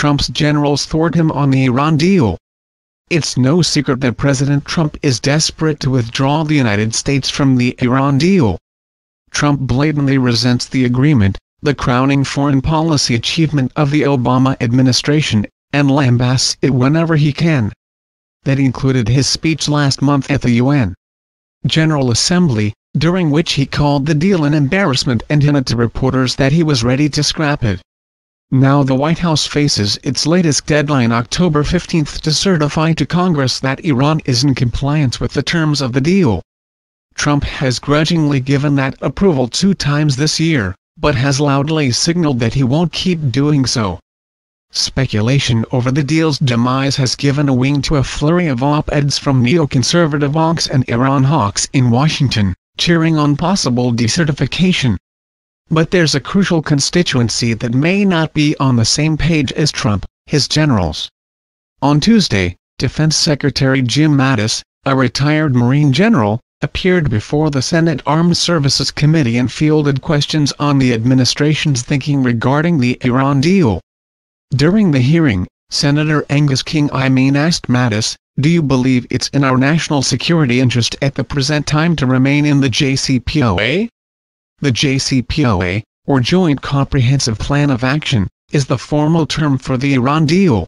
Trump's generals thwart him on the Iran deal. It's no secret that President Trump is desperate to withdraw the United States from the Iran deal. Trump blatantly resents the agreement, the crowning foreign policy achievement of the Obama administration, and lambasts it whenever he can. That included his speech last month at the UN General Assembly, during which he called the deal an embarrassment and hinted to reporters that he was ready to scrap it. Now the White House faces its latest deadline October 15 to certify to Congress that Iran is in compliance with the terms of the deal. Trump has grudgingly given that approval two times this year, but has loudly signaled that he won't keep doing so. Speculation over the deal's demise has given a wing to a flurry of op-eds from neoconservative hawks and Iran hawks in Washington, cheering on possible decertification. But there's a crucial constituency that may not be on the same page as Trump, his generals. On Tuesday, Defense Secretary Jim Mattis, a retired Marine general, appeared before the Senate Armed Services Committee and fielded questions on the administration's thinking regarding the Iran deal. During the hearing, Senator Angus King I-Maine asked Mattis, do you believe it's in our national security interest at the present time to remain in the JCPOA? The JCPOA, or Joint Comprehensive Plan of Action, is the formal term for the Iran deal.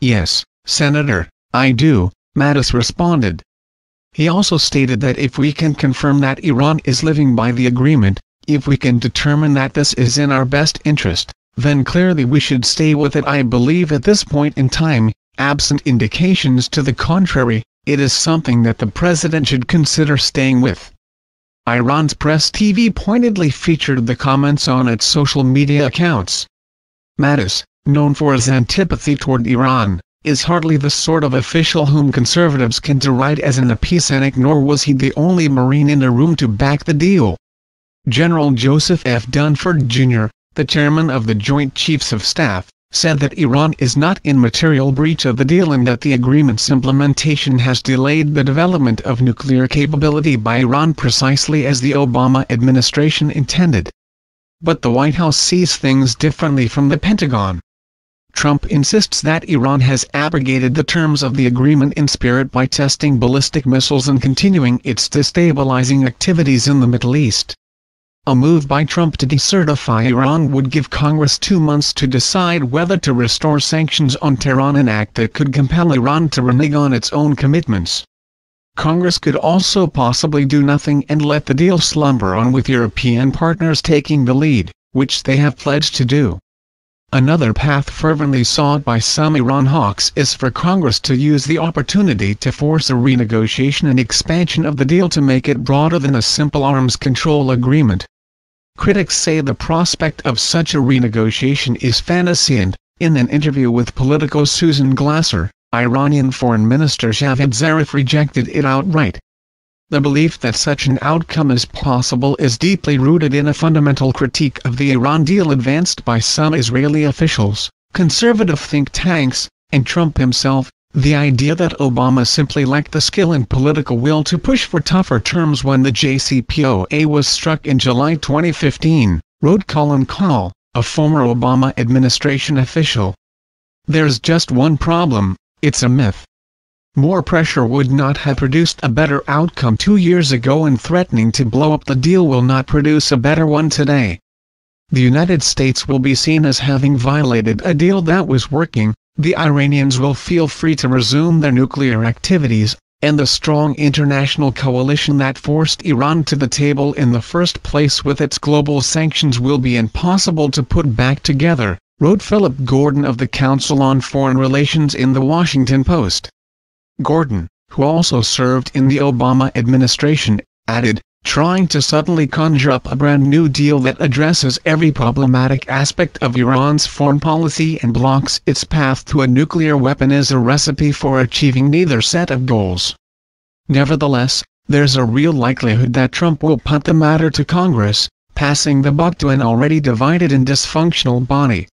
Yes, Senator, I do, Mattis responded. He also stated that if we can confirm that Iran is living by the agreement, if we can determine that this is in our best interest, then clearly we should stay with it I believe at this point in time, absent indications to the contrary, it is something that the president should consider staying with. Iran's press TV pointedly featured the comments on its social media accounts. Mattis, known for his antipathy toward Iran, is hardly the sort of official whom conservatives can deride as an appeasant nor was he the only Marine in the room to back the deal. General Joseph F. Dunford, Jr., the chairman of the Joint Chiefs of Staff, said that Iran is not in material breach of the deal and that the agreement's implementation has delayed the development of nuclear capability by Iran precisely as the Obama administration intended. But the White House sees things differently from the Pentagon. Trump insists that Iran has abrogated the terms of the agreement in spirit by testing ballistic missiles and continuing its destabilizing activities in the Middle East. A move by Trump to decertify Iran would give Congress two months to decide whether to restore sanctions on Tehran an act that could compel Iran to renege on its own commitments. Congress could also possibly do nothing and let the deal slumber on with European partners taking the lead, which they have pledged to do. Another path fervently sought by some Iran hawks is for Congress to use the opportunity to force a renegotiation and expansion of the deal to make it broader than a simple arms control agreement. Critics say the prospect of such a renegotiation is fantasy and, in an interview with Politico Susan Glasser, Iranian Foreign Minister Javad Zarif rejected it outright. The belief that such an outcome is possible is deeply rooted in a fundamental critique of the Iran deal advanced by some Israeli officials, conservative think tanks, and Trump himself, the idea that Obama simply lacked the skill and political will to push for tougher terms when the JCPOA was struck in July 2015, wrote Colin Kahl, a former Obama administration official. There's just one problem, it's a myth. More pressure would not have produced a better outcome two years ago and threatening to blow up the deal will not produce a better one today. The United States will be seen as having violated a deal that was working, the Iranians will feel free to resume their nuclear activities, and the strong international coalition that forced Iran to the table in the first place with its global sanctions will be impossible to put back together, wrote Philip Gordon of the Council on Foreign Relations in The Washington Post. Gordon, who also served in the Obama administration, added, trying to suddenly conjure up a brand new deal that addresses every problematic aspect of Iran's foreign policy and blocks its path to a nuclear weapon is a recipe for achieving neither set of goals. Nevertheless, there's a real likelihood that Trump will punt the matter to Congress, passing the buck to an already divided and dysfunctional body.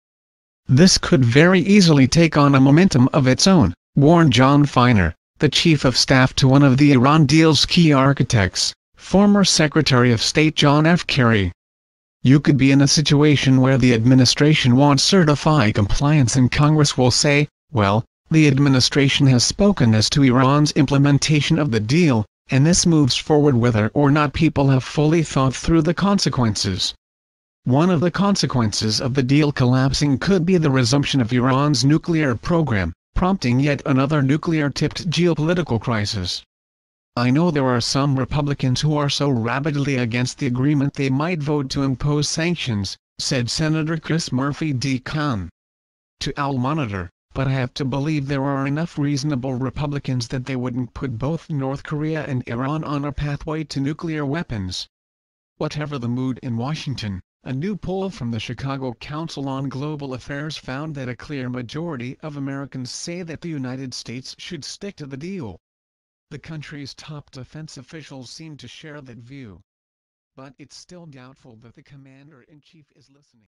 This could very easily take on a momentum of its own, warned Jon Finer, the chief of staff to one of the Iran deal's key architects former Secretary of State John F. Kerry. you could be in a situation where the administration won't certify compliance and Congress will say, well, the administration has spoken as to Iran's implementation of the deal, and this moves forward whether or not people have fully thought through the consequences. One of the consequences of the deal collapsing could be the resumption of Iran's nuclear program, prompting yet another nuclear-tipped geopolitical crisis. I know there are some Republicans who are so rabidly against the agreement they might vote to impose sanctions, said Senator Chris Murphy D-Conn. To Al Monitor, but I have to believe there are enough reasonable Republicans that they wouldn't put both North Korea and Iran on a pathway to nuclear weapons. Whatever the mood in Washington, a new poll from the Chicago Council on Global Affairs found that a clear majority of Americans say that the United States should stick to the deal. The country's top defense officials seem to share that view. But it's still doubtful that the commander-in-chief is listening.